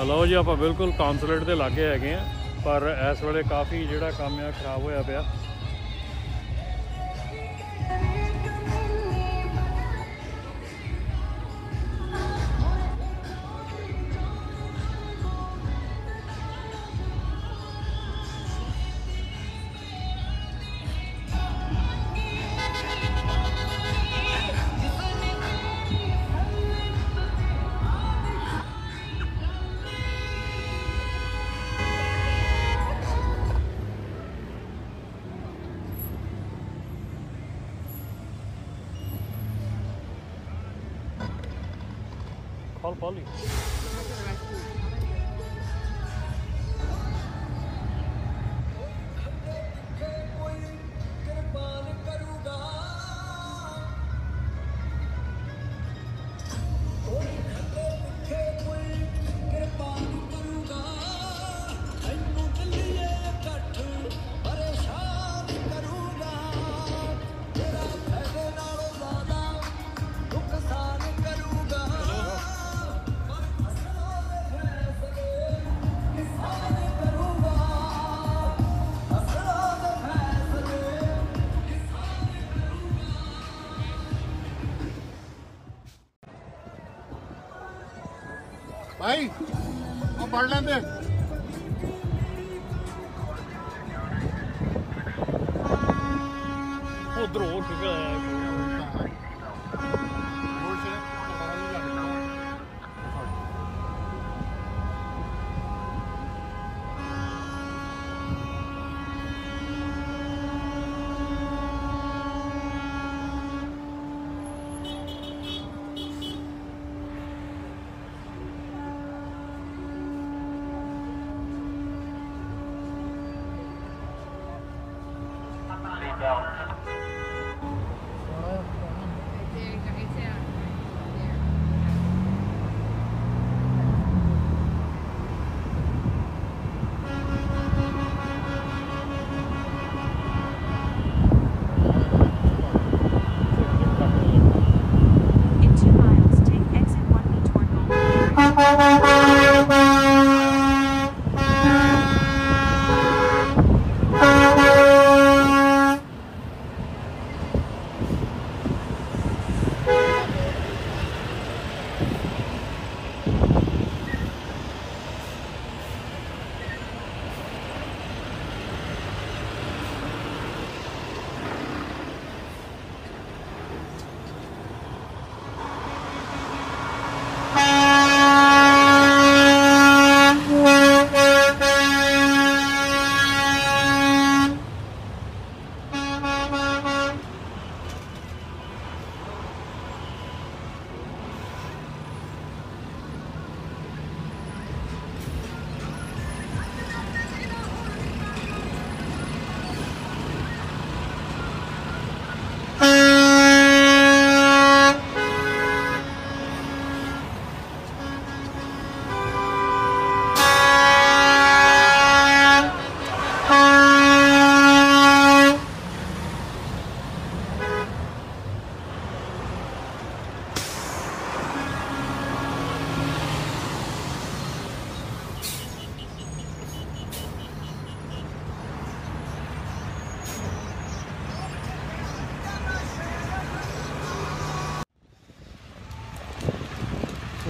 ਤਾਂ ਲਓ ਜੀ, ਆਪਾਂ ਬਿਲਕੁਲ ਕੌਂਸੂਲੇਟ ਦੇ ਲਾਗੇ ਹੈਗੇ ਆ ਪਰ ਇਸ ਵੇਲੇ ਕਾਫੀ ਜਿਹੜਾ ਕੰਮ ਆ, ਖਰਾਬ ਹੋਇਆ ਪਿਆ। ਪੜ ਲੈਂਦੇ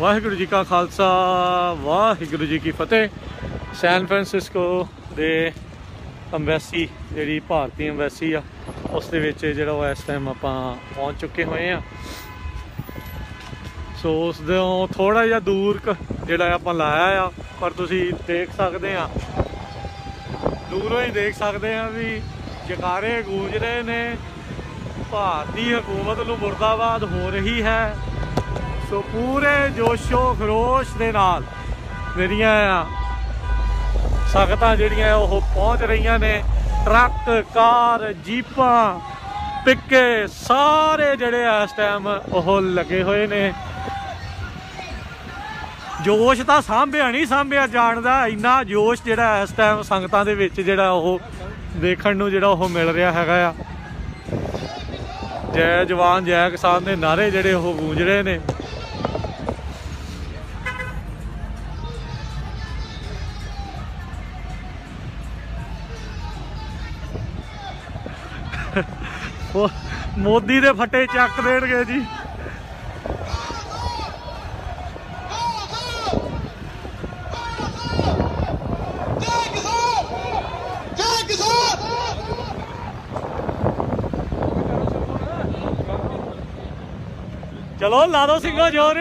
ਵਾਹਿਗੁਰੂ ਜੀ ਕਾ ਖਾਲਸਾ, ਵਾਹਿਗੁਰੂ ਜੀ ਕੀ ਫਤਿਹ। ਸੈਨ ਫਰਾਂਸਿਸਕੋ ਦੇ ਅੰਬੈਸੀ ਜਿਹੜੀ ਭਾਰਤੀ ਅੰਬੈਸੀ ਆ, ਉਸ ਦੇ ਵਿੱਚ ਜਿਹੜਾ ਉਹ ਇਸ ਟਾਈਮ ਆਪਾਂ ਪਹੁੰਚ ਚੁੱਕੇ ਹੋਏ ਆ। ਸੋ ਉਸ ਤੋਂ ਥੋੜਾ ਜਿਹਾ ਦੂਰ ਕ ਜਿਹੜਾ ਆਪਾਂ ਲਾਇਆ ਆ, ਪਰ ਤੁਸੀਂ ਦੇਖ ਸਕਦੇ ਆ। ਦੂਰੋਂ ਹੀ ਦੇਖ ਸਕਦੇ ਆ ਵੀ ਜਕਾਰੇ ਗੂੰਜ ਰਹੇ ਨੇ। ਭਾਰਤੀ ਹਕੂਮਤ ਨੂੰ ਮੁਰਦਾਬਾਦ ਹੋ ਰਹੀ ਹੈ। ਸੋ ਪੂਰੇ ਜੋਸ਼ੋ ਖਰੋਸ਼ ਦੇ ਨਾਲ ਜਿਹੜੀਆਂ ਆ ਸੰਗਤਾਂ ਜਿਹੜੀਆਂ ਉਹ ਪਹੁੰਚ ਰਹੀਆਂ ਨੇ, ਟਰੱਕ, ਕਾਰ, ਜੀਪਾਂ, ਪਿੱਕੇ, ਸਾਰੇ ਜਿਹੜੇ ਇਸ ਟਾਈਮ ਉਹ ਲੱਗੇ ਹੋਏ ਨੇ। ਜੋਸ਼ ਤਾਂ ਸਾਂਭਿਆ ਨਹੀਂ ਸਾਂਭਿਆ ਜਾਣਦਾ ਇੰਨਾ ਜੋਸ਼ ਜਿਹੜਾ ਇਸ ਟਾਈਮ ਸੰਗਤਾਂ ਦੇ ਵਿੱਚ ਜਿਹੜਾ ਉਹ ਦੇਖਣ ਨੂੰ ਜਿਹੜਾ ਉਹ ਮਿਲ ਰਿਹਾ ਹੈਗਾ ਆ। ਜੈ ਜਵਾਨ, ਜੈ ਕਿਸਾਨ ਦੇ ਨਾਰੇ ਜਿਹੜੇ ਉਹ ਗੂੰਜ ਰਹੇ ਨੇ। ਮੋਦੀ ਦੇ ਫੱਟੇ ਚੱਕ ਦੇਣਗੇ ਜੀ। ਚਲੋ ਲਾ ਦੋ ਸਿੰਘੋ ਜੋਰ।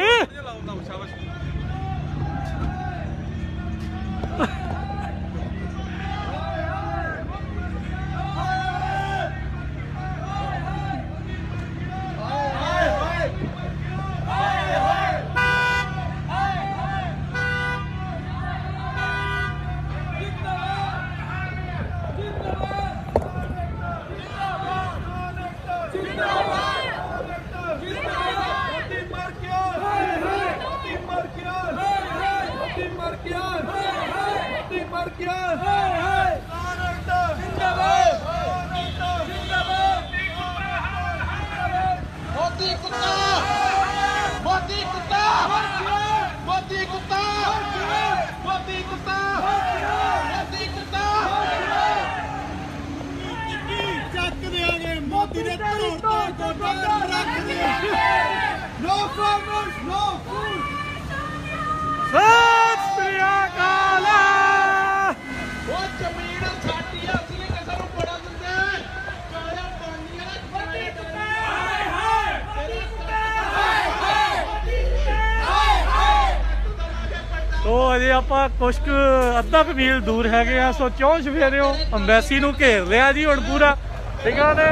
ਅੱਧਾ ਕੁ ਦੂਰ ਹੈਗੇ ਆ, ਸੋ ਚੌਂ ਸਵੇਰਿਓ ਅੰਬੈਸੀ ਨੂੰ ਘੇਰ ਲਿਆ ਜੀ ਹੁਣ ਪੂਰਾ। ਠੀਕ ਆ ਨੇ?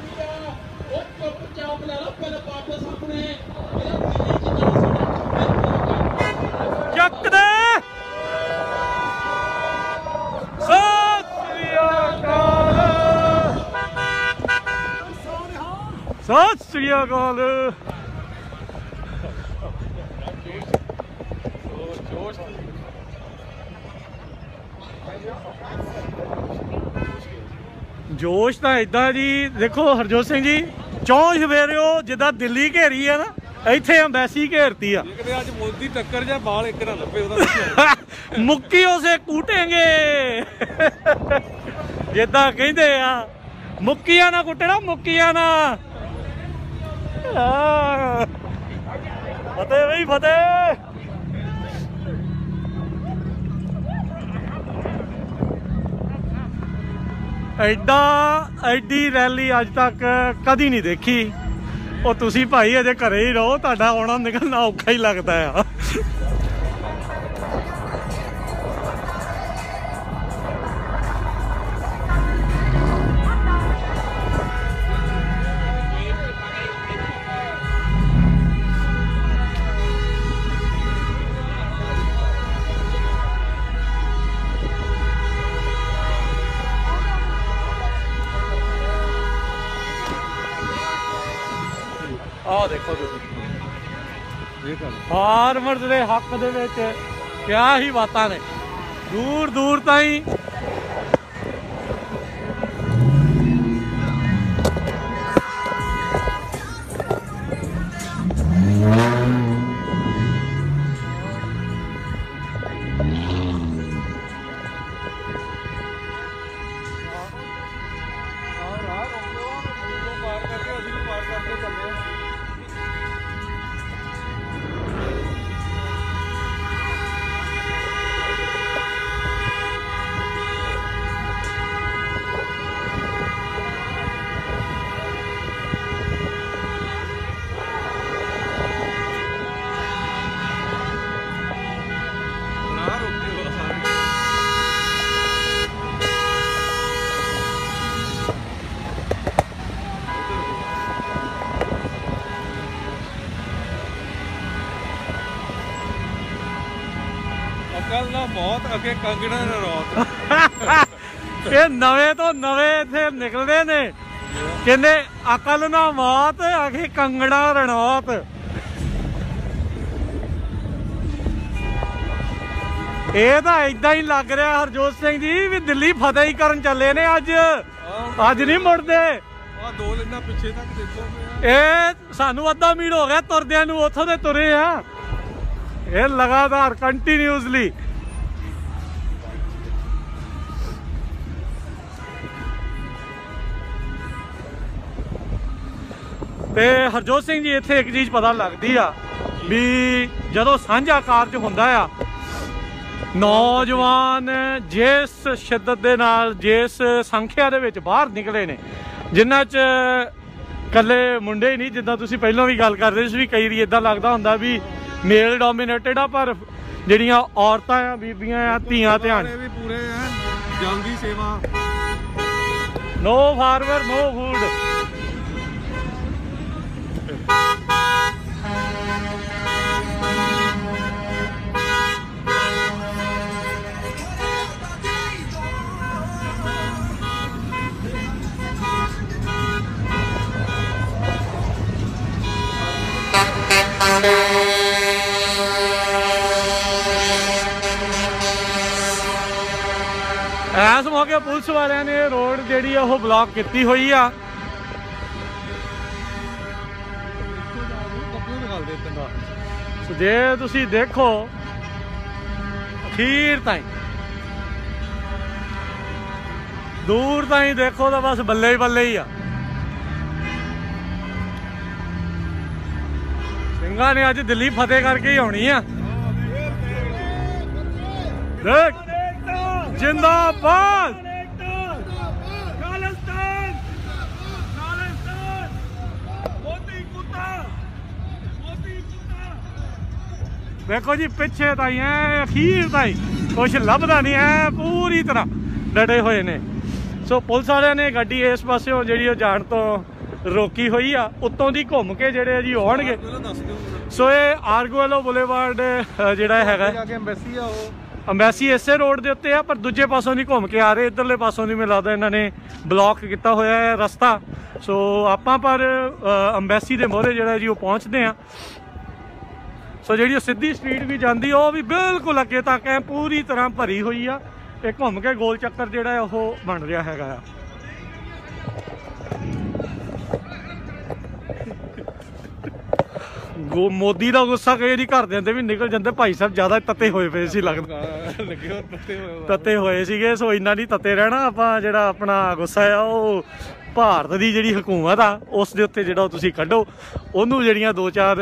ਸਤਿ ਸ੍ਰੀ ਅਕਾਲ ਲੈ ਲਓ ਪਹਿਲੇ ਵਾਪਸ ਆਪਣੇ ਇਹਦਾ ਦਿੱਲੀ ਚ ਜਾਣਾ ਚੱਕ ਦੇ ਸਤਿ ਸ੍ਰੀ ਅਕਾਲ ਸਤਿ ਸ੍ਰੀ ਅਕਾਲ ਜੋਸ਼ ਤਾਂ ਇਦਾਂ ਜੀ ਦੇਖੋ ਹਰਜੋਤ ਸਿੰਘ ਜੀ ਚੌਂ ਸਵੇਰਿਓ ਜਿੱਦਾਂ ਦਿੱਲੀ ਘੇਰੀ ਆ ਨਾ ਇੱਥੇ ਅੰਬੈਸੀ ਘੇਰਤੀ ਆ। ਕਿਤੇ ਅੱਜ ਮੋਦੀ ਟੱਕਰ ਜਾ ਬਾਲ ਇੱਕ ਨਾ ਲੱਭੇ ਉਹਦਾ ਮੁੱਕੀ ਉਸੇ ਕੂਟੇਂਗੇ। ਜਿੱਦਾਂ ਕਹਿੰਦੇ ਆ ਮੁੱਕੀਆਂ ਨਾ ਕੁੱਟਣਾ ਮੁੱਕੀਆਂ ਨਾ। ਫਤਿਹ ਬਈ ਫਤਿਹ। ਐਡਾ, ਐਡੀ ਰੈਲੀ ਅੱਜ ਤੱਕ ਕਦੀ ਨਹੀਂ ਦੇਖੀ। ਉਹ ਤੁਸੀਂ ਭਾਈ ਅਜੇ ਘਰੇ ਹੀ ਰਹੋ, ਤੁਹਾਡਾ ਆਉਣਾ ਨਿਕਲਣਾ ਔਖਾ ਹੀ ਲੱਗਦਾ ਆ। ਫਾਰਮਰਸ ਦੇ ਹੱਕ ਦੇ ਵਿੱਚ ਕਿਆ ਹੀ ਬਾਤਾਂ ਨੇ। ਦੂਰ ਦੂਰ ਤਾਈਂ ਅੱਗੇ ਕੰਗਣਾ ਨਾ ਰੌਤ ਇਹ ਨਵੇਂ ਤੋਂ ਨਵੇਂ ਇੱਥੇ ਨਿਕਲਦੇ ਨੇ। ਕਹਿੰਦੇ ਅਕਲ ਨਾ ਮਾਤ ਆਖੇ ਕੰਗਣਾ ਰਣੌਤ। ਇਹ ਤਾਂ ਇਦਾਂ ਹੀ ਲੱਗ ਰਿਹਾ ਹਰਜੋਤ ਸਿੰਘ ਜੀ ਵੀ ਦਿੱਲੀ ਫਤਿਹ ਹੀ ਕਰਨ ਚੱਲੇ ਨੇ ਅੱਜ। ਅੱਜ ਨਹੀਂ ਮੁੜਦੇ। ਆ ਦੋ ਲੈਣਾ ਪਿੱਛੇ ਤੱਕ ਦੇਖੋ। ਇਹ ਸਾਨੂੰ ਅੱਧਾ ਮੀਲ ਹੋ ਗਿਆ ਤੁਰਦਿਆਂ ਨੂੰ ਉੱਥੋਂ ਦੇ ਤੁਰੇ ਆ। ਇਹ ਲਗਾਤਾਰ ਕੰਟੀਨਿਊਸਲੀ ਤੇ ਹਰਜੋਤ ਸਿੰਘ ਜੀ ਇੱਥੇ ਇੱਕ ਚੀਜ਼ ਪਤਾ ਲੱਗਦੀ ਆ ਵੀ ਜਦੋਂ ਸਾਂਝਾ ਕਾਰਜ ਹੁੰਦਾ ਆ ਨੌਜਵਾਨ ਜਿਸ ਸ਼ਿੱਦਤ ਦੇ ਨਾਲ ਜਿਸ ਸੰਖਿਆ ਦੇ ਵਿੱਚ ਬਾਹਰ ਨਿਕਲੇ ਨੇ ਜਿਨ੍ਹਾਂ 'ਚ ਕੱਲੇ ਮੁੰਡੇ ਹੀ ਨਹੀਂ ਜਿੱਦਾਂ ਤੁਸੀਂ ਪਹਿਲਾਂ ਵੀ ਗੱਲ ਕਰਦੇ ਸੀ ਵੀ ਕਈ ਵਾਰੀ ਇਦਾਂ ਲੱਗਦਾ ਹੁੰਦਾ ਵੀ ਮੇਲ ਡੋਮੀਨੇਟਡ ਆ ਪਰ ਜਿਹੜੀਆਂ ਔਰਤਾਂ ਆ ਬੀਬੀਆਂ ਆ ਧੀਆਂ ਧਿਆਨ ਵੀ ਪੂਰੇ ਆ ਜਲਦੀ ਸੇਵਾ। ਨੋ ਫਾਰਮਰ ਨੋ ਫੂਡ ਐਸ ਮੌਕੇ ਪੁਲਿਸ ਵਾਲਿਆਂ ਨੇ ਰੋਡ ਜਿਹੜੀ ਆ ਉਹ ਬਲੌਕ ਕੀਤੀ ਹੋਈ ਆ। ਸੋ ਜੇ ਤੁਸੀਂ ਦੇਖੋ, ਅਖੀਰ ਤਾਈਂ, ਦੂਰ ਤਾਈਂ ਦੇਖੋ ਤਾਂ ਬਸ ਬੱਲੇ ਹੀ ਬੱਲੇ ਹੀ ਆ। ਸਿੰਘਾਂ ਨੇ ਅੱਜ ਦਿੱਲੀ ਫਤਿਹ ਕਰਕੇ ਹੀ ਆਉਣੀ ਆ। ਦੇਖ ਜਿੰਦਾਬਾਦ। ਖਾਲਿਸਤਾਨ ਖਾਲਿਸਤਾਨ ਮੋਦੀ ਕੁੱਤਾ ਮੋਦੀ ਕੁੱਤਾ ਦੇਖੋ ਜੀ ਪਿੱਛੇ ਤਾਈ ਐ ਅਖੀਰ ਤਾਈ। ਕੁਛ ਲੱਭਦਾ ਨਹੀਂ ਐ ਪੂਰੀ ਤਰ੍ਹਾਂ ਡਟੇ ਹੋਏ ਨੇ। ਸੋ ਪੁਲਿਸ ਵਾਲਿਆਂ ਨੇ ਗੱਡੀ ਇਸ ਪਾਸਿਓਂ ਜਿਹੜੀ ਉਹ ਜਾਣ ਤੋਂ ਰੋਕੀ ਹੋਈ ਆ ਉੱਤੋਂ ਦੀ ਘੁੰਮ ਕੇ ਜਿਹੜੇ ਆ ਜੀ ਆਉਣਗੇ। ਸੋ ਇਹ ਆਰਗੋਇਲੋ ਬੁਲੇਵਾਰਡ ਜਿਹੜਾ ਹੈਗਾ। ਐਮਬੈਸੀ ਆ ਉਹ। ਅੰਬੈਸੀ ਇਸੇ ਰੋਡ ਦੇ ਉੱਤੇ ਆ ਪਰ ਦੂਜੇ ਪਾਸੋਂ ਦੀ ਘੁੰਮ ਕੇ ਆ ਰਹੇ ਇਧਰਲੇ ਪਾਸੋਂ ਦੀ ਮੈਨੂੰ ਲੱਗਦਾ ਇਹਨਾਂ ਨੇ ਬਲੌਕ ਕੀਤਾ ਹੋਇਆ ਹੈ ਰਸਤਾ। ਸੋ ਆਪਾਂ ਪਰ ਅੰਬੈਸੀ ਦੇ ਮੋਹਰੇ ਜਿਹੜਾ ਜੀ ਉਹ ਪਹੁੰਚਦੇ ਆ ਸੋ ਜਿਹੜੀ ਉਹ ਸਿੱਧੀ ਸਟਰੀਟ ਵੀ ਜਾਂਦੀ ਉਹ ਵੀ ਬਿਲਕੁਲ ਅੱਗੇ ਤੱਕ ਐ ਪੂਰੀ ਤਰ੍ਹਾਂ ਭਰੀ ਹੋਈ ਆ। ਇਹ ਘੁੰਮ ਕੇ ਗੋਲ ਚੱਕਰ ਜਿਹੜਾ ਹੈ ਉਹ ਬਣ ਰਿਹਾ ਹੈਗਾ ਆ। ਗੋ ਮੋਦੀ ਦਾ ਗੁੱਸਾ ਕਈ ਵਾਰੀ ਘਰਦਿਆਂ ਤੇ ਵੀ ਨਿਕਲ ਜਾਂਦੇ, ਭਾਈ ਸਾਹਿਬ ਜ਼ਿਆਦਾ ਤੱਤੇ ਹੋਏ ਪਏ ਸੀ ਲੱਗਦਾ। ਲੱਗੇ ਹੋ ਤੱਤੇ ਹੋਏ ਤੱਤੇ ਹੋਏ ਸੀਗੇ, ਸੋ ਇੰਨਾ ਨਹੀਂ ਤੱਤੇ ਰਹਿਣਾ, ਆਪਾਂ ਜਿਹੜਾ ਆਪਣਾ ਗੁੱਸਾ ਆ, ਉਹ ਭਾਰਤ ਦੀ ਜਿਹੜੀ ਹਕੂਮਤ ਆ, ਉਸ ਦੇ ਉੱਤੇ ਜਿਹੜਾ ਉਹ ਤੁਸੀਂ ਕੱਢੋ। ਉਹਨੂੰ ਜਿਹੜੀਆਂ ਦੋ ਚਾਰ,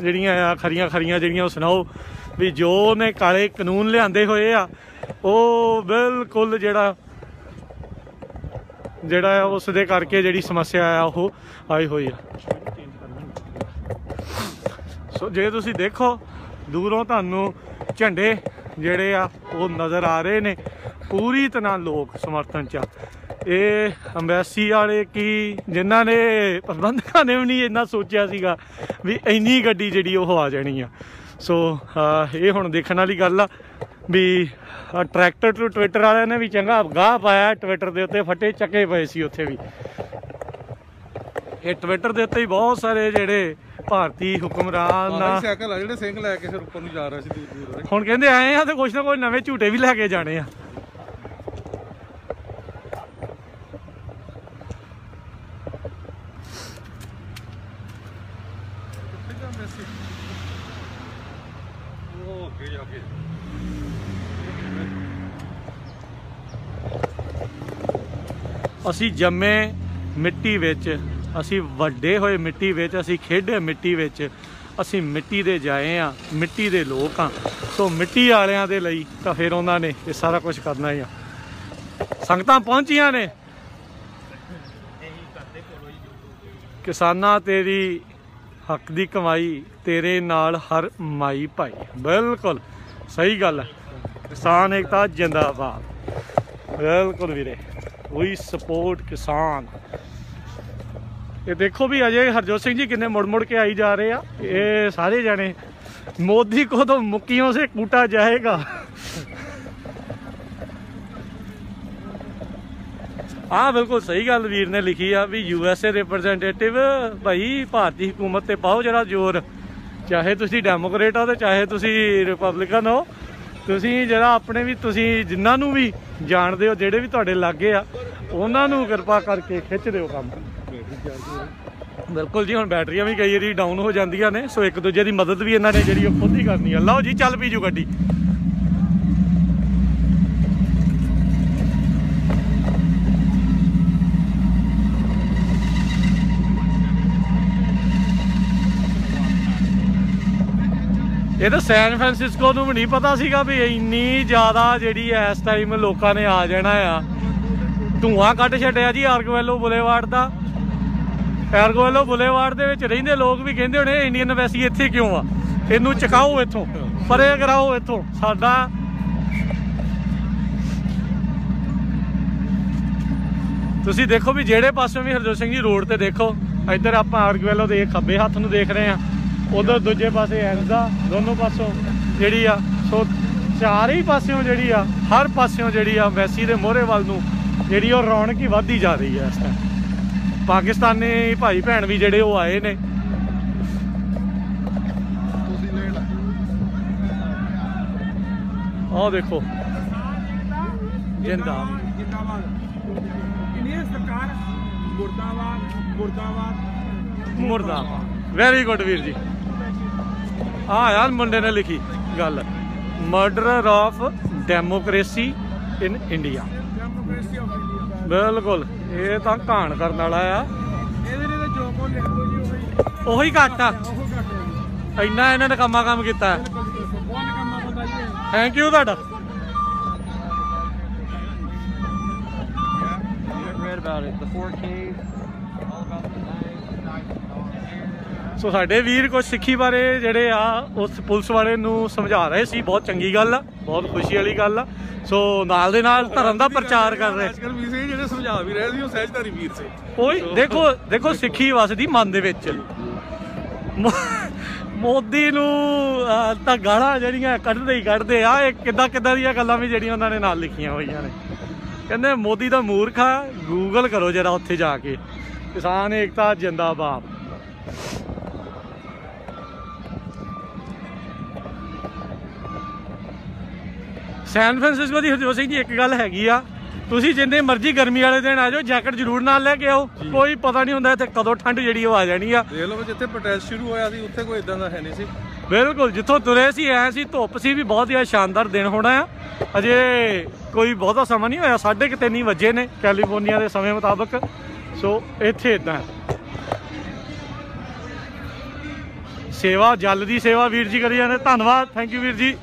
ਜਿਹੜੀਆਂ ਆ, ਖਰੀਆਂ ਖਰੀਆਂ ਜਿਹੜੀਆਂ, ਉਹ ਸੁਣਾਓ ਵੀ ਜੋ ਉਹਨੇ ਕਾਲੇ ਕਾਨੂੰਨ ਲਿਆਂਦੇ ਹੋਏ ਆ, ਉਹ ਬਿਲਕੁਲ ਜਿਹੜਾ ਜਿਹੜਾ ਆ, ਉਸ ਦੇ ਕਰਕੇ ਜਿਹੜੀ ਸਮੱਸਿਆ ਆ, ਉਹ ਆਈ ਹੋਈ ਆ। ਸੋ ਜੇ ਤੁਸੀਂ ਦੇਖੋ, ਦੂਰੋਂ ਤੁਹਾਨੂੰ ਝੰਡੇ ਜਿਹੜੇ ਆ, ਉਹ ਨਜ਼ਰ ਆ ਰਹੇ ਨੇ। ਪੂਰੀ ਤਰ੍ਹਾਂ ਲੋਕ ਸਮਰਥਨ ਚ ਇਹ ਅੰਬੈਸੀ ਵਾਲੇ ਕੀ, ਜਿਨ੍ਹਾਂ ਨੇ ਪ੍ਰਬੰਧਕਾਂ ਨੇ ਵੀ ਨਹੀਂ ਇੰਨਾ ਸੋਚਿਆ ਸੀਗਾ ਵੀ ਇੰਨੀ ਗੱਡੀ ਜਿਹੜੀ ਉਹ ਆ ਜਾਣੀ ਆ। ਸੋ ਇਹ ਹੁਣ ਦੇਖਣ ਵਾਲੀ ਗੱਲ ਆ ਵੀ ਟਰੈਕਟਰ ਟੂ ਟਵਿੱਟਰ ਵਾਲਿਆਂ ਨੇ ਵੀ ਚੰਗਾ ਗਾਹ ਪਾਇਆ, ਟਵਿੱਟਰ ਦੇ ਉੱਤੇ ਫੱਟੇ ਚੱਕੇ ਪਏ ਸੀ ਉੱਥੇ ਵੀ। ਇਹ ਟਵਿੱਟਰ ਦੇ ਉੱਤੇ ਹੀ ਬਹੁਤ ਸਾਰੇ ਜਿਹੜੇ ਭਾਰਤੀ ਹੁਕਮਰਾਨ ਸਾਈਕਲ ਆ ਜਿਹੜੇ ਸਿੰਘ ਲੈ ਕੇ ਫਿਰ ਉੱਪਰ ਨੂੰ ਜਾ ਰਹੇ ਸੀ ਦੂਰ ਦੂਰ। ਹੁਣ ਕਹਿੰਦੇ ਆਏ ਆ ਤੇ ਕੁਛ ਨਾ ਕੁਛ ਨਵੇਂ ਝੂਟੇ ਵੀ ਲੈ ਕੇ ਜਾਣੇ ਆ। ਅਸੀਂ ਜੰਮੇ ਮਿੱਟੀ ਵਿੱਚ। ਅਸੀਂ ਵੱਡੇ ਹੋਏ ਮਿੱਟੀ ਵਿੱਚ, ਅਸੀਂ ਖੇਡੇ ਮਿੱਟੀ ਵਿੱਚ, ਅਸੀਂ ਮਿੱਟੀ ਦੇ ਜਾਏ ਆ, ਮਿੱਟੀ ਦੇ ਲੋਕ ਆ। ਸੋ ਮਿੱਟੀ ਵਾਲਿਆਂ ਦੇ ਲਈ ਤਾਂ ਫਿਰ ਉਹਨਾਂ ਨੇ ਇਹ ਸਾਰਾ ਕੁਝ ਕਰਨਾ ਹੀ ਆ। ਸੰਗਤਾਂ ਪਹੁੰਚੀਆਂ ਨੇ। ਕਿਸਾਨਾਂ ਤੇਰੀ ਹੱਕ ਦੀ ਕਮਾਈ ਤੇਰੇ ਨਾਲ ਹਰ ਮਾਈ ਭਾਈ। ਬਿਲਕੁਲ ਸਹੀ ਗੱਲ ਹੈ। ਕਿਸਾਨ ਏਕਤਾ ਜਿੰਦਾਬਾਦ। ਬਿਲਕੁਲ ਵੀਰੇ, ਉਹੀ ਸਪੋਰਟ ਕਿਸਾਨ। ਇਹ ਦੇਖੋ ਵੀ ਅਜੇ ਹਰਜੋਤ ਸਿੰਘ ਜੀ ਕਿੰਨੇ ਮੁੜ ਮੁੜ ਕੇ ਆਈ ਜਾ ਰਹੇ ਆ। ਇਹ ਸਾਰੇ ਜਾਣੇ, ਮੋਦੀ ਕੋ ਤਾਂ ਮੁੱਕੀਆਂ ਸੇ ਕੂਟਾ ਜਾਏਗਾ? ਆ ਬਿਲਕੁਲ ਸਹੀ ਗੱਲ ਵੀਰ ਨੇ ਲਿਖੀ ਆ ਵੀ ਯੂ ਐਸ ਏ ਰਿਪਰੈਜ਼ੈਂਟੇਟਿਵ ਭਾਈ ਭਾਰਤੀ ਹਕੂਮਤ ਤੇ ਪਾਓ ਜਿਹੜਾ ਜ਼ੋਰ। ਚਾਹੇ ਤੁਸੀਂ ਡੈਮੋਕ੍ਰੇਟ ਹੋ ਤੇ ਚਾਹੇ ਤੁਸੀਂ ਰਿਪਬਲਿਕਨ ਹੋ, ਤੁਸੀਂ ਜਿਹੜਾ ਆਪਣੇ ਵੀ ਤੁਸੀਂ ਜਿਨ੍ਹਾਂ ਨੂੰ ਵੀ ਜਾਣਦੇ ਹੋ, ਜਿਹੜੇ ਵੀ ਤੁਹਾਡੇ ਲਾਗੇ ਆ, ਉਹਨਾਂ ਨੂੰ ਕਿਰਪਾ ਕਰਕੇ ਖਿੱਚ ਦਿਓ ਕੰਮ। ਬਿਲਕੁਲ ਜੀ, ਹੁਣ ਬੈਟਰੀਆਂ ਵੀ ਕਈ ਵਾਰੀ ਡਾਊਨ ਹੋ ਜਾਂਦੀਆਂ ਨੇ, ਸੋ ਇੱਕ ਦੂਜੇ ਦੀ ਮਦਦ ਵੀ ਇਹਨਾਂ ਨੇ ਜਿਹੜੀ ਉਹ ਖੁਦ ਹੀ ਕਰਨੀ ਆ ਲਓ ਜੀ, ਚੱਲ ਪੀਜੂ ਗੱਡੀ। ਇਹ ਤਾਂ ਸੈਨ ਫਰਾਂਸਿਸਕੋ ਨੂੰ ਵੀ ਨਹੀਂ ਪਤਾ ਸੀਗਾ ਵੀ ਇੰਨੀ ਜ਼ਿਆਦਾ ਜਿਹੜੀ ਇਸ ਟਾਈਮ ਲੋਕਾਂ ਨੇ ਆ ਜਾਣਾ ਆ। ਧੂਆਂ ਕੱਢ ਛੱਡਿਆ ਜੀ, ਆਰਕਵੈਲੋ ਬੁਲੇਵਾਰਡ ਦਾ। ਆਰਗੋਵੈਲੋ ਬੁਲੇਵਾਰਡ ਦੇ ਵਿੱਚ ਰਹਿੰਦੇ ਲੋਕ ਵੀ ਕਹਿੰਦੇ ਹੋਣੇ ਇੰਡੀਅਨ ਐਮਬੈਸੀ ਇੱਥੇ ਕਿਉਂ ਆ? ਇਹਨੂੰ ਚਕਾਓ ਇੱਥੋਂ, ਪਰੇ ਕਰਾਓ ਇੱਥੋਂ। ਸਾਡਾ ਤੁਸੀਂ ਦੇਖੋ ਵੀ ਜਿਹੜੇ ਪਾਸਿਓਂ ਵੀ ਹਰਜੋਤ ਸਿੰਘ ਜੀ ਰੋਡ ਤੇ ਦੇਖੋ, ਇੱਧਰ ਆਪਾਂ ਆਰਗਵੈਲੋ ਦੇ ਖੱਬੇ ਹੱਥ ਨੂੰ ਦੇਖ ਰਹੇ ਆ ਉਧਰ ਦੂਜੇ ਪਾਸੇ ਐਨਜ਼ਾ ਦੋਨੋਂ ਪਾਸੋਂ ਜਿਹੜੀ ਆ, ਸੋ ਚਾਰ ਹੀ ਪਾਸਿਓਂ ਜਿਹੜੀ ਆ, ਹਰ ਪਾਸਿਓਂ ਜਿਹੜੀ ਆ ਵੈਸੀ ਦੇ ਮੋਹਰੇ ਵੱਲ ਨੂੰ ਜਿਹੜੀ ਉਹ ਰੌਣਕ ਹੀ ਵੱਧਦੀ ਜਾ ਰਹੀ ਹੈ ਇਸ ਟਾਈਮ ਪਾਕਿਸਤਾਨੀ ਭਾਈ ਭੈਣ ਵੀ ਜਿਹੜੇ ਉਹ ਆਏ ਨੇ। ਆਹ ਦੇਖੋ। ਜਿੰਦਾ ਜਿੰਦਾਬਾਦ। ਇੰਡੀਅਨ ਸਰਕਾਰ? ਮੁਰਦਾਬਾਦ ਮੁਰਦਾਬਾਦ। ਮੁਰਦਾਬਾਦ। ਵੈਰੀ ਗੁੱਡ ਵੀਰ ਜੀ। ਆ ਯਾਰ ਮੁੰਡੇ ਨੇ ਲਿਖੀ ਗੱਲ। Murder of democracy in India democracy of India ਬਿਲਕੁਲ। ਇਹ ਤਾਂ ਕਹਾਣ ਕਰਨ ਵਾਲਾ ਆ। ਇਹਦੇ ਨੇ ਤਾਂ ਜੋ ਕੋ ਲਿਖ ਦੋ ਜੀ ਉਹੀ ਉਹੀ ਘੱਟ ਆ। ਇੰਨਾ ਇਹਨਾਂ ਨੇ ਕੰਮਾ ਕੰਮ ਕੀਤਾ? ਥੈਂਕ ਯੂ ਤੁਹਾਡਾ। Read about it. The 4K, all about the night, night, so ਸਾਡੇ ਵੀਰ ਕੁਝ ਸਿੱਖੀ ਬਾਰੇ ਜਿਹੜੇ ਆ ਉਸ ਪੁਲਿਸ ਵਾਲੇ ਨੂੰ ਸਮਝਾ ਰਹੇ ਸੀ। ਬਹੁਤ ਚੰਗੀ ਗੱਲ ਆ ਬਹੁਤ ਖੁਸ਼ੀ ਵਾਲੀ ਗੱਲ ਆ। ਸੋ ਨਾਲ ਦੇ ਨਾਲ ਧਰਮ ਦਾ ਪ੍ਰਚਾਰ ਕਰ ਰਹੇ। ਅੱਜਕੱਲ ਵੀਰ ਸਿੰਘ ਜਿਹੜੇ ਸਮਝਾ ਵੀ ਰਹੇ ਸੀ ਉਹ ਸਹਿਜਧਾਰੀ ਵੀਰ ਸੀ। ਕੋਈ ਦੇਖੋ ਦੇਖੋ ਸਿੱਖੀ ਵਸਦੀ ਮਨ ਦੇ ਵਿੱਚ। ਮੋਦੀ ਨੂੰ ਤਾਂ ਗਾਲਾਂ ਜਿਹੜੀਆਂ ਕੱਢਦੇ ਹੀ ਕੱਢਦੇ ਆ। ਇਹ ਕਿੱਦਾਂ ਕਿੱਦਾਂ ਦੀਆਂ ਗੱਲਾਂ ਵੀ ਜਿਹੜੀਆਂ ਉਹਨਾਂ ਨੇ ਨਾਲ ਲਿਖੀਆਂ ਹੋਈਆਂ ਨੇ। ਕਹਿੰਦੇ ਮੋਦੀ ਦਾ ਮੂਰਖ ਗੂਗਲ ਕਰੋ ਜਰਾ ਉੱਥੇ ਜਾ ਕੇ। ਕਿਸਾਨ ਏਕਤਾ ਜਿੰਦਾਬਾਦ। ਸੈਨ ਫਰਾਂਸਿਸਕੋ ਦੀ ਹਰਜੋਤ ਸਿੰਘ ਜੀ ਇੱਕ ਗੱਲ ਹੈਗੀ ਆ। ਤੁਸੀਂ ਜਿੰਨੇ ਮਰਜ਼ੀ ਗਰਮੀ ਵਾਲੇ ਦਿਨ ਆ ਜਾਓ ਜੈਕਟ ਜ਼ਰੂਰ ਨਾਲ ਲੈ ਕੇ ਆਓ। ਕੋਈ ਪਤਾ ਨਹੀਂ ਹੁੰਦਾ ਇੱਥੇ ਕਦੋਂ ਠੰਡ ਜਿਹੜੀ ਉਹ ਆ ਜਾਣੀ ਆ। ਦੇਖ ਲਓ ਜਿੱਥੇ ਪ੍ਰੋਟੈਸਟ ਸ਼ੁਰੂ ਹੋਇਆ ਸੀ ਉੱਥੇ ਕੋਈ ਇਦਾਂ ਦਾ ਹੈ ਨਹੀਂ ਸੀ। ਬਿਲਕੁਲ ਜਿੱਥੋਂ ਤੁਰੇ ਸੀ ਐ ਸੀ ਧੁੱਪ ਸੀ ਵੀ ਬਹੁਤ ਹੀ ਸ਼ਾਨਦਾਰ ਦਿਨ ਹੋਣਾ ਆ। ਅਜੇ ਕੋਈ ਬਹੁਤਾ ਸਮਾਂ ਨਹੀਂ ਹੋਇਆ ਸਾਢੇ ਕੁ ਤਿੰਨ ਹੀ ਵਜੇ ਨੇ ਕੈਲੀਫੋਰਨੀਆ ਦੇ ਸਮੇਂ ਮੁਤਾਬਕ। ਸੋ ਇੱਥੇ ਇਦਾਂ ਸੇਵਾ ਜਲ ਦੀ ਸੇਵਾ ਵੀਰ ਜੀ ਕਰੀ ਜਾਂਦੇ। ਧੰਨਵਾਦ ਥੈਂਕ ਯੂ ਵੀਰ ਜੀ।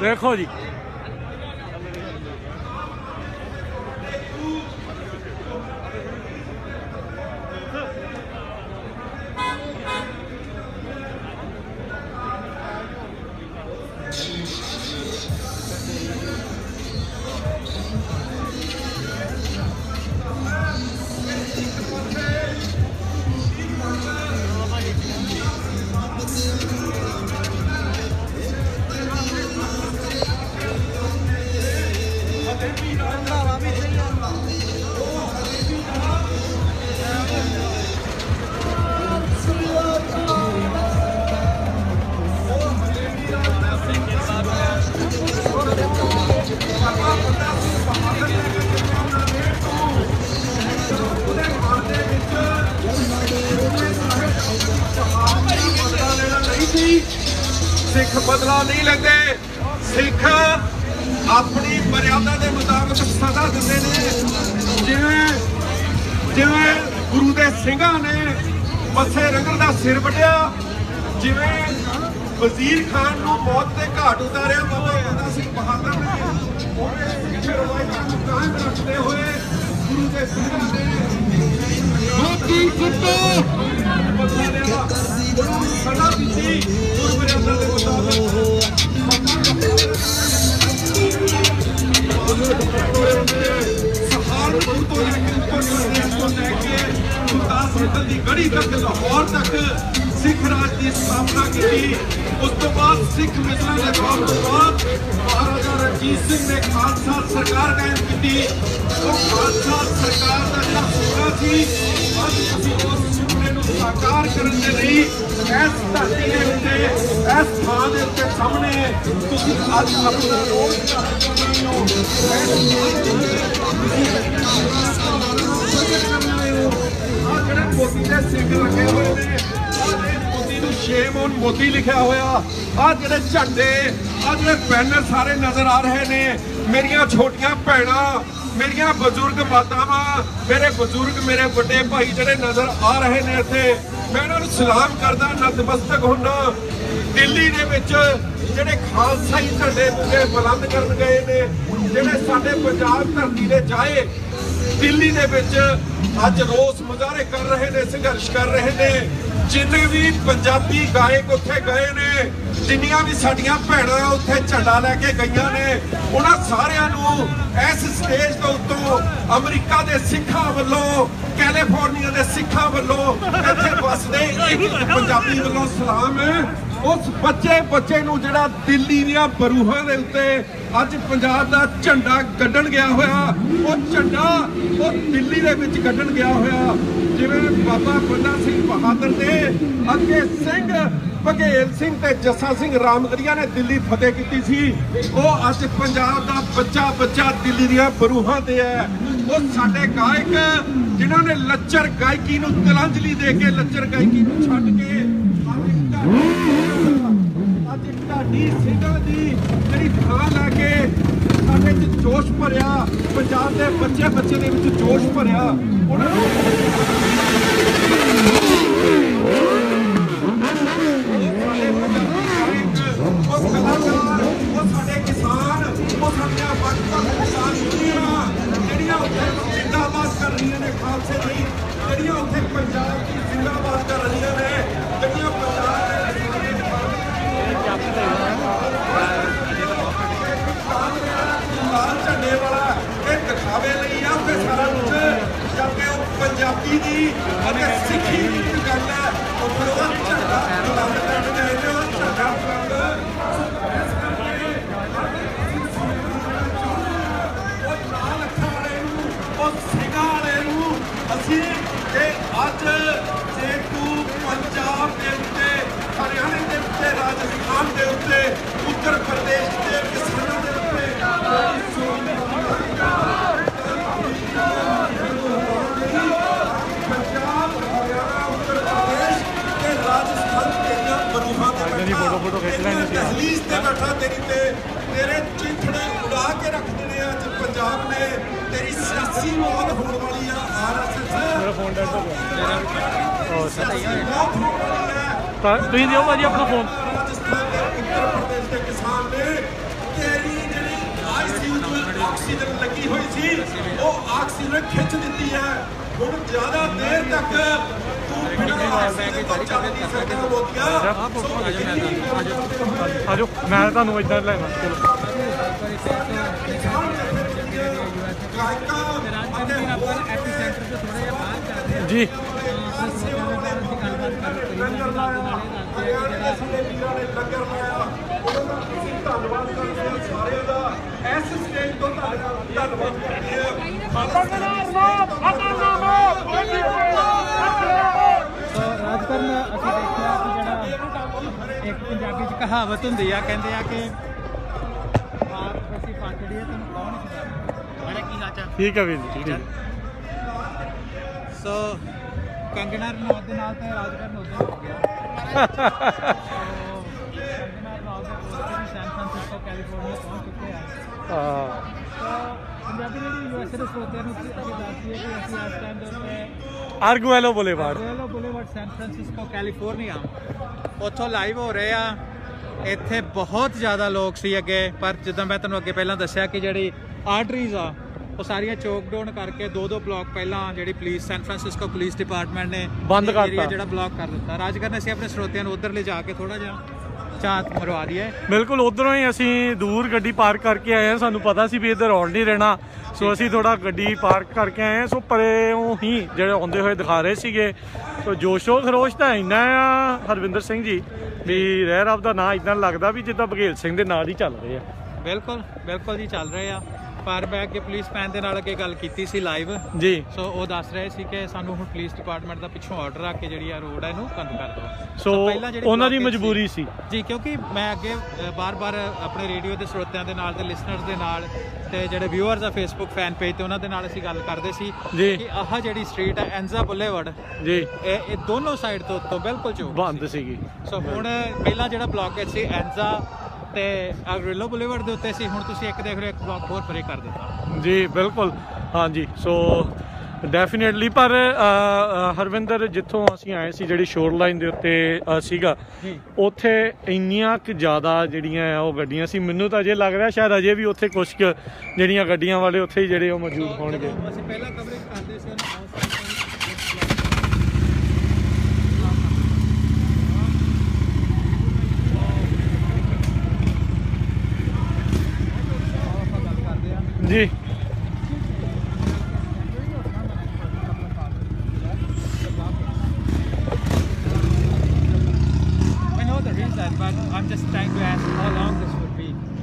ਦੇਖੋ ਜੀ ਸਿੱਖ ਵਜ਼ੀਰ ਖਾਨ ਨੂੰ ਮੌਤ ਦੇ ਘਾਟ ਉਤਾਰਿਆ ਬਾਬਾ ਬੰਦਾ ਸਿੰਘ ਬਹਾਦਰ ਨੇ। ਉਹਨੇ ਸਿੱਖ ਰਵਾਇਤਾਂ ਨੂੰ ਕਾਇਮ ਰੱਖਦੇ ਹੋਏ ਗੁਰੂ ਦੇ ਸਿੰਘਾਂ ਨੇ ਲੋਕੀ ਕੁੱਟੋ ਬਦਲਾ ਲਿਆ ਗੁਰਮਰਿਆਦਾ ਦੇ ਮੁਤਾਬਕ। ਸਹਾਰਨਪੁਰ ਤੋਂ ਲੈ ਕੇ ਉੱਪਰ ਤੋਂ ਲੈ ਕੇ ਗੁਰਦਾਸਪੁਰ ਦੀ ਗੜੀ ਤੱਕ, ਲਾਹੌਰ ਤੱਕ ਸਿੱਖ ਰਾਜ ਦੀ ਸਥਾਪਨਾ ਕੀਤੀ ਉਸ ਤੋਂ ਬਾਅਦ ਸਿੱਖ ਮਿਸਲਾਂ ਦੇ ਦੌਰ ਤੋਂ ਬਾਅਦ ਮਹਾਰਾਜਾ ਰਣਜੀਤ ਸਿੰਘ ਨੇ ਖਾਲਸਾ ਸਰਕਾਰ ਕਾਇਮ ਕੀਤੀ ਉਹ ਖਾਲਸਾ ਸਰਕਾਰ ਦਾ ਜਿਹੜਾ ਸੁਪਨਾ ਸੀ ਅੱਜ ਅਸੀਂ ਉਸ ਸੁਪਨੇ ਨੂੰ ਸਾਕਾਰ ਕਰਨ ਦੇ ਲਈ ਇਸ ਧਰਤੀ ਦੇ ਉੱਤੇ ਇਸ ਥਾਂ ਦੇ ਉੱਤੇ ਸਾਹਮਣੇ ਤੁਸੀਂ ਅੱਜ ਆਪਣਾ ਰੋਲ ਕਰ ਰਹੇ ਹੋ ਆ ਜਿਹੜੇ ਮੋਦੀ ਦੇ ਸਿੰਘ ਲੱਗੇ ਹੋਏ ਨੇ ਸ਼ੇਮ ਔਨ ਮੋਦੀ ਲਿਖਿਆ ਹੋਇਆ। ਆ ਜਿਹੜੇ ਝੰਡੇ, ਆ ਜਿਹੜੇ ਬੈਨਰ ਸਾਰੇ ਨਜ਼ਰ ਆ ਰਹੇ ਨੇ। ਮੇਰੀਆਂ ਛੋਟੀਆਂ ਭੈਣਾਂ, ਮੇਰੀਆਂ ਬਜ਼ੁਰਗ ਮਾਤਾਵਾਂ, ਮੇਰੇ ਬਜ਼ੁਰਗ, ਮੇਰੇ ਵੱਡੇ ਭਾਈ ਜਿਹੜੇ ਨਜ਼ਰ ਆ ਰਹੇ ਨੇ ਇੱਥੇ। ਮੈਂ ਇਹਨਾਂ ਨੂੰ ਸਲਾਮ ਕਰਦਾ, ਨਤਮਸਤਕ ਹੁੰਦਾ। ਦਿੱਲੀ ਦੇ ਵਿੱਚ ਜਿਹੜੇ ਖਾਲਸਾਈ ਝੰਡੇ ਪੂਰੇ ਬੁਲੰਦ ਕਰਨ ਗਏ ਨੇ, ਜਿਹੜੇ ਸਾਡੇ ਪੰਜਾਬ ਧਰਤੀ ਦੇ ਜਾਏ, ਦਿੱਲੀ ਦੇ ਵਿੱਚ ਅੱਜ ਰੋਸ ਮੁਜ਼ਾਹਰੇ ਕਰ ਰਹੇ ਨੇ, ਸੰਘਰਸ਼ ਕਰ ਰਹੇ ਨੇ। ਜਿੰਨੇ ਵੀ ਪੰਜਾਬੀ ਗਾਇਕ ਉੱਥੇ ਗਏ ਨੇ, ਜਿੰਨੀਆਂ ਵੀ ਸਾਡੀਆਂ ਭੈਣਾਂ ਉੱਥੇ ਝੰਡਾ ਲੈ ਕੇ ਗਈਆਂ ਨੇ, ਉਹਨਾਂ ਸਾਰਿਆਂ ਨੂੰ ਇਸ ਸਟੇਜ ਤੋਂ ਉੱਤੋਂ ਅਮਰੀਕਾ ਦੇ ਸਿੱਖਾਂ ਵੱਲੋਂ, ਕੈਲੀਫੋਰਨੀਆ ਦੇ ਸਿੱਖਾਂ ਵੱਲੋਂ, ਇੱਥੇ ਵਸਦੇ ਇੱਕ ਪੰਜਾਬੀ ਵੱਲੋਂ ਸਲਾਮ। ਹੈ ਉਸ ਬੱਚੇ ਬੱਚੇ ਨੂੰ ਜਿਹੜਾ ਦਿੱਲੀ ਦੀਆਂ ਬਰੂਹਾਂ ਦੇ ਉੱਤੇ ਅੱਜ ਪੰਜਾਬ ਦਾ ਝੰਡਾ ਗੱਡਣ ਗਿਆ ਹੋਇਆ। ਉਹ ਝੰਡਾ ਉਹ ਦਿੱਲੀ ਦੇ ਵਿੱਚ ਗੱਡਣ ਗਿਆ ਹੋਇਆ। ਜਿਵੇਂ ਬਾਬਾ ਬੰਦਾ ਸਿੰਘ ਬਹਾਦਰ ਦੇ ਅੱਗੇ ਸਿੰਘ ਬਘੇਲ ਸਿੰਘ ਤੇ ਜੱਸਾ ਸਿੰਘ ਰਾਮਗੜੀਆ ਨੇ ਦਿੱਲੀ ਫਤਿਹ ਕੀਤੀ ਸੀ। ਉਹ ਅੱਜ ਪੰਜਾਬ ਦਾ ਬੱਚਾ ਬੱਚਾ ਦਿੱਲੀ ਦੀਆਂ ਬਰੂਹਾਂ ਤੇ ਹੈ। ਉਹ ਸਾਡੇ ਗਾਇਕ ਜਿਨ੍ਹਾਂ ਨੇ ਲੱਚਰ ਗਾਇਕੀ ਨੂੰ ਤਿਲਾਂਜਲੀ ਦੇ ਕੇ ਲੱਚਰ ਗਾਇਕੀ ਨੂੰ ਛੱਡ ਕੇ। ਅੱਜ ਇੱਕ ਢਾਡੀ ਦੀ ਜਿਹੜੀ ਥਾਂ ਲੈ ਕੇ ਸਾਡੇ ਚ ਜੋਸ਼ ਭਰਿਆ, ਪੰਜਾਬ ਦੇ ਬੱਚੇ ਬੱਚੇ ਦੇ ਵਿੱਚ ਜੋਸ਼ ਭਰਿਆ, ਉਹਨਾਂ ਨੂੰ ਉਹ ਕਲਾਕਾਰ ਉਹ ਸਾਡੇ ਕਿਸਾਨ ਉਹ ਸਾਡੀਆਂ ਵੱਖ-ਵੱਖ ਕਿਸਾਨ ਯੂਨੀਅਨਾਂ ਜਿਹੜੀਆਂ ਉੱਥੇ ਜ਼ਿੰਦਾਬਾਦ ਕਰ ਰਹੀਆਂ ਨੇ ਖਾਲਸੇ ਦੀ ਜਿਹੜੀਆਂ ਉੱਥੇ ਪੰਜਾਬ ਦੀ ਜ਼ਿੰਦਾਬਾਦ ਕਰ ਰਹੀਆਂ ਨੇ ਪੰਜਾਬੀ ਦੀ ਅਤੇ ਸਿੱਖੀ ਦੀ ਗੱਲ ਹੈ। ਉਹ ਫਿਰ ਝੰਡਾ ਬੁਲੰਦ ਕਰਨ ਗਏ ਨੇ ਝੰਡਾ ਬੁਲੰਦ ਵਾਲੇ ਨੂੰ ਅਸੀਂ ਜੇ ਅੱਜ ਜੇ ਤੂੰ ਪੰਜਾਬ ਦੇ ਉੱਤੇ, ਹਰਿਆਣੇ ਦੇ ਉੱਤੇ, ਰਾਜਸਥਾਨ ਦੇ ਉੱਤੇ, ਉੱਤਰ ਪ੍ਰਦੇਸ਼ ਦੇ ਕਿਸਾਨ ਦੇ ਉੱਤੇ ਜਿਹੜੀ ਜ਼ੁਲਮ ਪੰਜਾਬ ਹਰਿਆਣਾ ਉੱਤਰ ਪ੍ਰਦੇਸ਼ ਤੇ ਰਾਜਸਥਾਨ ਤੇਰੀਆਂ ਤੇ ਹਾਂਜੀ, ਫੋਟੋ- ਫੋਟੋ ਖਿੱਚ ਲੈਣੀ ਸੀ। ਦਹਲੀਜ਼ ਤੇ ਬੈਠਾ ਤੇਰੀ ਤੇ ਤੇਰੇ ਚਿੱਠੜੇ ਉਡਾ ਕੇ ਰੱਖ ਦੇਣੇ ਆ ਪੰਜਾਬ ਨੇ ਤੇਰੀ ਸਿਆਸੀ ਮੌਤ ਹੋਣ ਵਾਲੀ ਆ ਆਰਐਸਐਸ ਮੇਰਾ ਫੋਨ ਡੈਡ ਹੋ ਗਿਆ। ਉਹ ਸਿਆਸੀ ਮੌਤ ਹੋਣ ਵਾਲੀ ਹੈ ਤਾਂ ਤੁਸੀਂ ਦਿਓ ਭਾਜੀ ਆਪਣਾ ਫੋਨ ਰਾਜਸਥਾਨ ਦੇ ਉੱਤਰ ਪ੍ਰਦੇਸ਼ ਦੇ ਕਿਸਾਨ ਨੇ ਤੇਰੀ ਜਿਹੜੀ ਆਈਸੀਯੂ ਆਕਸੀਜਨ ਲੱਗੀ ਹੋਈ ਸੀ ਉਹ ਆਕਸੀਜਨ ਖਿੱਚ ਦਿੱਤੀ ਹੈ। ਹੁਣ ਜ਼ਿਆਦਾ ਦੇਰ ਤੱਕ ਆਜੋ, ਮੈਂ ਤੁਹਾਨੂੰ ਇਦਾਂ ਲੈਣਾ ਚਲੋ ਜੀ। ਲੰਗਰ ਲਾਇਆ ਹਰਿਆਣੇ ਦੇ ਸਾਡੇ ਵੀਰਾਂ ਨੇ ਲੰਗਰ ਲਾਇਆ ਉਹਨਾਂ ਦਾ ਅਸੀਂ ਧੰਨਵਾਦ। ਕਰਦੇ ਹਾਂ ਸਾਰਿਆਂ ਦਾ ਇਸ ਸਟੇਜ ਤੋਂ ਧੰਨਵਾਦ ਧੰਨਵਾਦ ਕਰਦੇ ਸੋ ਰਾਜਕਰਨ ਅਸੀਂ ਦੇਖਿਆ ਕਿ ਜਿਹੜਾ ਇੱਕ ਪੰਜਾਬੀ ਚ ਕਹਾਵਤ ਹੁੰਦੀ ਆ ਕਹਿੰਦੇ ਆ ਕਿ ਆਪ ਅਸੀਂ ਪਾਟੜੀ ਹੈ ਤੈਨੂੰ ਕੌਣ ਸਿਖਾਇਆ ਮੇਰਾ ਕੀ ਹਾਲ ਚਾਲ? ਠੀਕ ਹੈ ਵੀਰ ਠੀਕ ਸੋ ਕੰਗਣਾ ਰਣੌਤ ਦੇ ਨਾਲ ਤੇ ਰਾਜਕਰਨ ਹੋ ਗਿਆ। ਕੈਲੀਫੋਰਨੀਆ ਪਹੁੰਚ ਚੁੱਕੇ ਆ। ਹਾਂ। ਪੰਜਾਬੀ ਜਿਹੜੀ ਯੂਐਸਏ ਦੇ ਸਰੋਤਿਆਂ ਨੂੰ ਅਸੀਂ ਕਿ ਅਸੀਂ ਇਸ ਟਾਈਮ ਦੇ ਉੱਤੇ Arguello Boulevard Royal Boulevard San Francisco California ਉੱਥੋਂ ਲਾਈਵ ਹੋ ਰਹੇ ਆ। ਇੱਥੇ ਬਹੁਤ ਜ਼ਿਆਦਾ ਲੋਕ ਸੀ ਅੱਗੇ। ਪਰ ਜਿੱਦਾਂ ਮੈਂ ਤੁਹਾਨੂੰ ਅੱਗੇ ਪਹਿਲਾਂ ਦੱਸਿਆ ਕਿ ਜਿਹੜੀ ਆਰਟਰੀਜ਼ ਆ ਉਹ ਸਾਰੀਆਂ ਚੌਕ ਡਾਊਨ ਕਰਕੇ ਦੋ ਦੋ ਬਲਾਕ ਪਹਿਲਾਂ ਜਿਹੜੀ police San Francisco police department ਨੇ ਬੰਦ ਕਰਤਾ। ਜਿਹੜਾ ਬਲਾਕ ਕਰ ਦਿੱਤਾ। ਰਾਜ ਕਰਨ ਅਸੀਂ ਆਪਣੇ ਸਰੋਤਿਆਂ ਨੂੰ ਉਧਰ ਲੈ ਜਾ ਕੇ ਥੋੜਾ ਜਿਹਾ ਚਾਂਤ ਮਰਵਾ ਦਈਏ। ਬਿਲਕੁਲ ਉਧਰੋਂ ਹੀ ਅਸੀਂ ਦੂਰ ਗੱਡੀ ਪਾਰਕ ਕਰਕੇ ਆਏ ਹਾਂ। ਸਾਨੂੰ ਪਤਾ ਸੀ ਵੀ ਇੱਧਰ ਆਉਣ ਨਹੀਂ ਰਹਿਣਾ ਸੋ ਅਸੀਂ ਥੋੜਾ ਗੱਡੀ ਪਾਰਕ ਕਰਕੇ ਆਏ ਹਾਂ। ਸੋ ਪਰੇੋਂ ਹੀ ਜਿਹੜੇ ਆਉਂਦੇ ਹੋਏ ਦਿਖਾ ਰਹੇ ਸੀਗੇ। ਸੋ ਜੋਸ਼ੋ ਖਰੋਸ਼ ਤਾਂ ਇੰਨਾ ਆ ਹਰਵਿੰਦਰ ਸਿੰਘ ਜੀ ਵੀ ਰਹਿ ਰੱਬ ਦਾ ਨਾਂ ਇਦਾਂ ਲੱਗਦਾ ਵੀ ਜਿੱਦਾਂ ਬਘੇਲ ਸਿੰਘ ਦੇ ਨਾਲ ਹੀ ਚੱਲ ਰਹੇ ਆ। ਬਿਲਕੁਲ ਬਿਲਕੁਲ ਜੀ ਚੱਲ ਰਹੇ ਆ। ਪਰ ਮੈਂ ਅੱਗੇ ਪੁਲਿਸ ਪੈਨ ਦੇ ਨਾਲ ਅੱਗੇ ਗੱਲ ਕੀਤੀ ਸੀ ਲਾਈਵ। ਜੀ। ਸੋ ਉਹ ਦੱਸ ਰਹੇ ਸੀ ਕਿ ਸਾਨੂੰ ਹੁਣ ਪੁਲਿਸ ਡਿਪਾਰਟਮੈਂਟ ਦਾ ਪਿੱਛੋਂ ਆਰਡਰ ਆ ਕੇ ਜਿਹੜੀ ਆ ਰੋਡ ਹੈ ਇਹਨੂੰ ਬੰਦ ਕਰ ਦਿਓ। ਸੋ ਉਹਨਾਂ ਦੀ ਮਜਬੂਰੀ ਸੀ। ਜੀ ਕਿਉਂਕਿ ਮੈਂ ਅੱਗੇ ਬਾਰ-ਬਾਰ ਆਪਣੇ ਰੇਡੀਓ ਦੇ ਸਰੋਤਿਆਂ ਦੇ ਨਾਲ ਤੇ ਲਿਸਨਰਸ ਦੇ ਨਾਲ ਤੇ ਜਿਹੜੇ ਵਿਊਅਰਸ ਆ ਫੇਸਬੁੱਕ ਫੈਨ ਪੇਜ ਤੇ ਉਹਨਾਂ ਦੇ ਨਾਲ ਅਸੀਂ ਗੱਲ ਕਰਦੇ ਸੀ। ਕਿ ਆਹ ਜਿਹੜੀ ਸਟਰੀਟ ਹੈ ਐਂਜ਼ਾ ਬੁੱਲੇਵਰਡ ਜੀ। ਇਹ ਇਹ ਦੋਨੋਂ ਸਾਈਡ ਤੋਂ ਤੋਂ ਬਿਲਕੁਲ ਚੋਕ ਬੰਦ ਸੀਗੀ। ਸੋ ਹੁਣ ਪਹਿਲਾਂ ਜਿਹੜਾ ਬਲੌਕ ਸੀ ਐਂਜ਼ਾ ਤੇ ਅਗਰੇਲੋ ਬੁਲੇਵਰਡ ਦੇ ਉੱਤੇ ਸੀ ਹੁਣ ਤੁਸੀਂ ਇੱਕ ਦੇਖ ਰਹੇ ਇੱਕ ਬਲੌਕ ਹੋਰ ਪਰੇ ਕਰ ਦਿੱਤਾ। ਜੀ ਬਿਲਕੁਲ। ਹਾਂਜੀ ਸੋ ਡੈਫੀਨਿਟਲੀ ਪਰ ਹਰਵਿੰਦਰ ਜਿੱਥੋਂ ਅਸੀਂ ਆਏ ਸੀ ਜਿਹੜੀ ਸ਼ੋਰ ਲਾਈਨ ਦੇ ਉੱਤੇ ਸੀਗਾ ਉੱਥੇ ਇੰਨੀਆਂ ਕਿ ਜ਼ਿਆਦਾ ਜਿਹੜੀਆਂ ਆ ਉਹ ਗੱਡੀਆਂ ਸੀ। ਮੈਨੂੰ ਤਾਂ ਅਜੇ ਲੱਗ ਰਿਹਾ ਸ਼ਾਇਦ ਅਜੇ ਵੀ ਉੱਥੇ ਕੁਝ ਜਿਹੜੀਆਂ ਗੱਡੀਆਂ ਵਾਲੇ ਉੱਥੇ ਹੀ ਜਿਹੜੇ ਉਹ ਮੌਜੂਦ ਹੋਣਗੇ। ਅਸੀਂ ਪਹਿਲਾਂ ਕਵਰੇਜ ਕਰਦੇ ਸੀ ਉਹਨੂੰ be.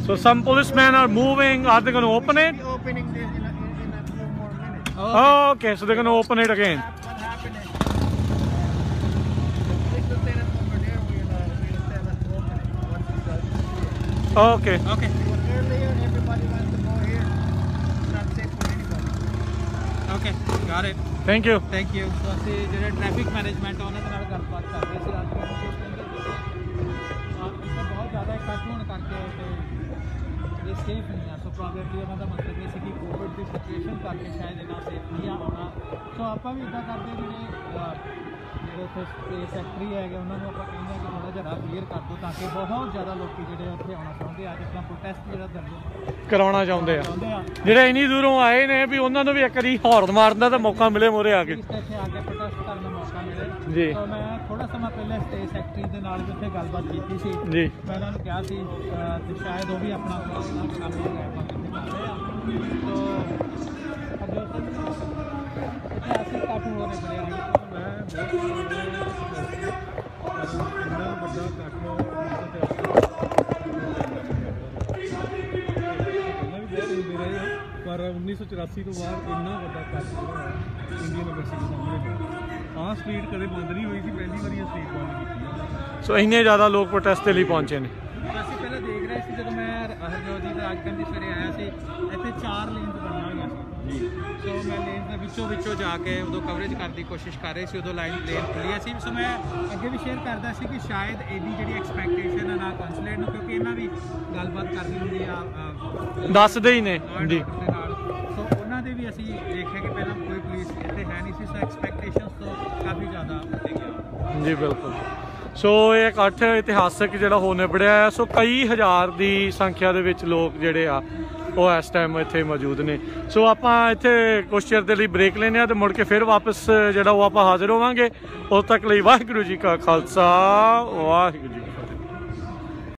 So some policemen are moving. Are they going to open it? Opening this in a, in, in a few more minutes. Oh, okay. Oh, so they're going uh, to open it again. Okay. happened Got it. Thank you. Thank you so ਅਸੀਂ ਜਿਹੜੇ traffic management ਉਹਨਾਂ ਦੇ ਨਾਲ ਗੱਲਬਾਤ ਕਰਦੇ ਸੀ ਅੱਜ ਆਹ ਇੱਥੇ ਬਹੁਤ ਜ਼ਿਆਦਾ ਇਕੱਠ ਹੋਣ ਕਰਕੇ ਤੇ ਇਹ ਸੇਫ ਨਹੀਂ ਆ ਸੋ ਪ੍ਰੋਬੇਬਲੀ ਉਹਨਾਂ ਦਾ ਮਤਲਬ ਇਹ ਸੀ ਕਿ ਕੋਵਿਡ ਦੀ ਸਿਚੁਏਸ਼ਨ ਕਰਕੇ ਸ਼ਾਇਦ ਇਹਨਾਂ ਸੇਫ ਨਹੀਂ ਆ ਹੋਣਾ ਸੋ ਆਪਾਂ ਵੀ ਇਦਾਂ ਕਰਦੇ ਜਿਹੜੇ ਜਿਹੜੇ ਉੱਥੇ ਸੈਕਟਰੀ ਹੈਗੇ ਉਹਨਾਂ ਨੂੰ ਆਪਾਂ ਕਹਿੰਦੇ ਆ ਕਿ ਥੋੜਾ ਜਿਹਾ ਰਾਹ ਕਲੀਅਰ ਕਰ ਦਿਓ ਤਾਂ ਕਿ ਬਹੁਤ ਜ਼ਿਆਦਾ ਲੋਕੀ ਜਿਹੜੇ ਉੱਥੇ ਆਉਣਾ ਚਾਹੁੰਦੇ ਆ ਜਿਸ ਤਰ੍ਹਾਂ ਪ੍ਰੋਟੈਸਟ ਜਿਹੜਾ ਦਿੰਦੇ ਕਰਾਉਣਾ ਚਾਹੁੰਦੇ ਆ। ਚਾਹੁੰਦੇ ਆ। ਜਿਹੜੇ ਇੰਨੀ ਦੂਰੋਂ ਆਏ ਨੇ ਵੀ ਉਹਨਾਂ ਨੂੰ ਵੀ ਇੱਕ ਵਾਰੀ ਹੌਰਨ ਮਾਰਨ ਦਾ ਤਾਂ ਮੌਕਾ ਮਿਲੇ ਮੋਰੇ ਆ ਕੇ। ਇੱਥੇ ਆ ਕੇ ਪ੍ਰੋਟੈਸਟ ਕਰਨ ਦਾ ਮੌਕਾ ਮਿਲੇ। ਜੀ। ਤਾਂ ਮੈਂ ਥੋੜਾ ਸਮਾਂ ਪਹਿਲਾਂ ਸਟੇਟ ਸੈਕਟਰੀ ਦੇ ਨਾਲ ਵੀ ਉੱਥੇ ਗੱਲਬਾਤ ਕੀਤੀ ਸੀ। ਜੀ। ਮੈਂ ਉਹਨਾਂ ਨੂੰ ਕਿਹਾ ਸੀ ਤੇ ਸ਼ਾਇਦ ਉਹ ਵੀ ਆਪਣਾ ਆਪਣਾ ਕੰਮ ਕਰ ਰਹੇ ਆ ਤੋ ਅੱਗੇ ਉੱਥੇ ਇਤਿਹਾਸਿਕ ਕਾਫੀ ਹੋ ਰਹੇ ਬੜੇ ਆ ਮੈਂ ਬਹੁਤ ਇੰਨਾ ਵੱਡਾ ਕੱਟ ਪਰ 1984 ਤੋਂ ਬਾਅਦ ਇੰਨਾ ਵੱਡਾ ਕੱਟ ਇੰਡੀਅਨ ਐਮਬੈਸੀ ਦੇ ਸਾਹਮਣੇ ਹੋਇਆ। ਆਹ ਸਟਰੀਟ ਕਦੇ ਬੰਦ ਨਹੀਂ ਹੋਈ ਸੀ ਪਹਿਲੀ ਵਾਰੀ ਇਹ ਸਟਰੀਟ ਬੰਦ ਕੀਤੀ ਹੈ। ਸੋ ਇੰਨੇ ਜ਼ਿਆਦਾ ਲੋਕ ਪ੍ਰੋਟੈਸਟ ਦੇ ਲਈ ਪਹੁੰਚੇ ਨੇ। ਅਸੀਂ ਪਹਿਲਾਂ ਦੇਖ ਰਹੇ ਸੀ ਜਦੋਂ ਮੈਂ ਹਰਜੋਤ ਜੀ ਦੇ ਅੱਜ ਕੰਦੀ ਸਵੇਰੇ ਆਇਆ ਸੀ ਇੱਥੇ ਚਾਰ ਲੇਨਸ ਬਣੀਆਂ ਸੀ ਮੈਂ ਲੇਨ ਦੇ ਵਿੱਚੋਂ ਵਿੱਚੋਂ ਜਾ ਕੇ ਉਦੋਂ ਕਵਰੇਜ ਕਰਨ ਦੀ ਕੋਸ਼ਿਸ਼ ਕਰ ਰਹੀ ਸੀ ਉਦੋਂ ਲਾਈਨ ਲੇਨ ਖੁੱਲੀਆਂ ਸੀ। ਸੋ ਮੈਂ ਅੱਗੇ ਵੀ ਸ਼ੇਅਰ ਕਰਦਾ ਸੀ ਕਿ ਸ਼ਾਇਦ ਇਹਦੀ ਜਿਹੜੀ ਐਕਸਪੈਕਟੇਸ਼ਨ ਹੈ ਨਾ ਕੌਂਸਲੇਟ ਨੂੰ ਕਿਉਂਕਿ ਇਹਨਾਂ ਵੀ ਗੱਲਬਾਤ ਕਰਨੀ ਹੁੰਦੀ ਆ ਅਹ, ਦੱਸਦੇ ਹੀ ਨੇ law and ਜੀ ਸੋ ਉਹਨਾਂ ਦੇ ਵੀ ਅਸੀਂ ਦੇਖਿਆ ਕਿ ਪਹਿਲਾਂ ਕੋਈ ਪੁਲਿਸ ਇੱਥੇ ਹੈ ਨਹੀਂ ਸੀ ਸੋ ਐਕਸਪੈਕਟੇਸ਼ਨਸ ਤੋਂ ਕਾਫੀ ਜ਼ਿਆਦਾ ਉੱਤੇ ਗਿਆ ਜੀ ਬਿਲਕੁਲ। ਸੋ ਇਹ ਇਕੱਠ ਇਤਿਹਾਸਕ ਜਿਹੜਾ ਹੋ ਨਿਬੜਿਆ ਹੈ। ਸੋ ਕਈ ਹਜ਼ਾਰ ਦੀ ਸੰਖਿਆ ਦੇ ਵਿੱਚ ਲੋਕ ਜਿਹੜੇ ਆ ਉਹ ਇਸ ਟਾਈਮ ਇੱਥੇ ਮੌਜੂਦ ਨੇ। ਸੋ ਆਪਾਂ ਇੱਥੇ ਕੁਛ ਚਿਰ ਦੇ ਲਈ ਬ੍ਰੇਕ ਲੈਨੇ ਆ ਤੇ ਮੁੜ ਕੇ ਫਿਰ ਵਾਪਸ, ਜਿਹੜਾ ਉਹ ਆਪਾਂ ਹਾਜ਼ਰ ਹੋਵਾਂਗੇ, ਉਦੋਂ ਤੱਕ ਲਈ ਵਾਹਿਗੁਰੂ ਜੀ ਕਾ ਖਾਲਸਾ, ਵਾਹਿਗੁਰੂ ਜੀ